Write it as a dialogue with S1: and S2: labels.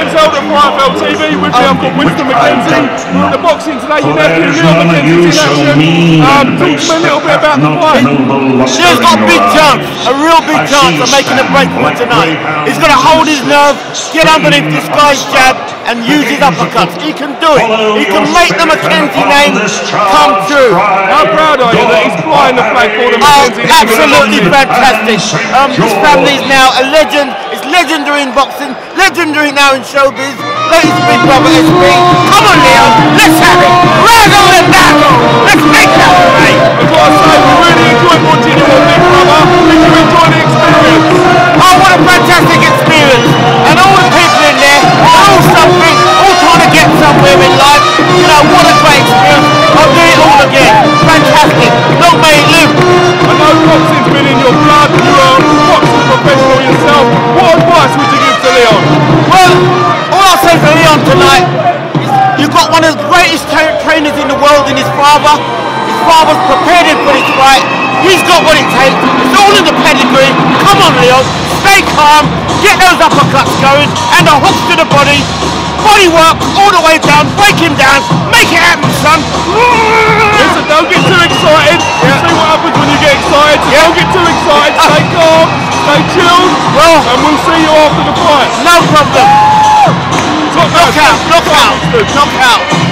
S1: World at iFL TV with me. I've got Winston McKenzie. We're in the boxing today. Your nephew Leon McKenzie's in action. Um, talk to me a little bit about the fight.
S2: Leon's got a big chance, a real big chance of making a breakthrough tonight. He's going to hold his nerve, get underneath this guy's jab, and use his uppercuts. He can do it. He can make the McKenzie name come true.
S1: How proud are you that he's flying the flag for the
S2: Oh, absolutely fantastic. Um, this family is now a legend. It's legendary in boxing, legendary now in showbiz. Ladies big brother SB. Come on, Leon. Let's have it. All I'll say for Leon tonight is you've got one of the greatest tra- trainers in the world in his father. His father's prepared him for this fight. He's got what it takes. It's all in the pedigree. Come on, Leon. Stay calm. Get those uppercuts going and the hooks to the body. Body work all the way down. Break him down. Make it happen, son.
S1: Listen, don't get too excited. You see what happens when you get excited. So don't get too excited. Stay calm. Stay chilled.
S2: Well,
S1: And we'll see you after the fight.
S2: no problem. Knockout. Knockout. Knockout.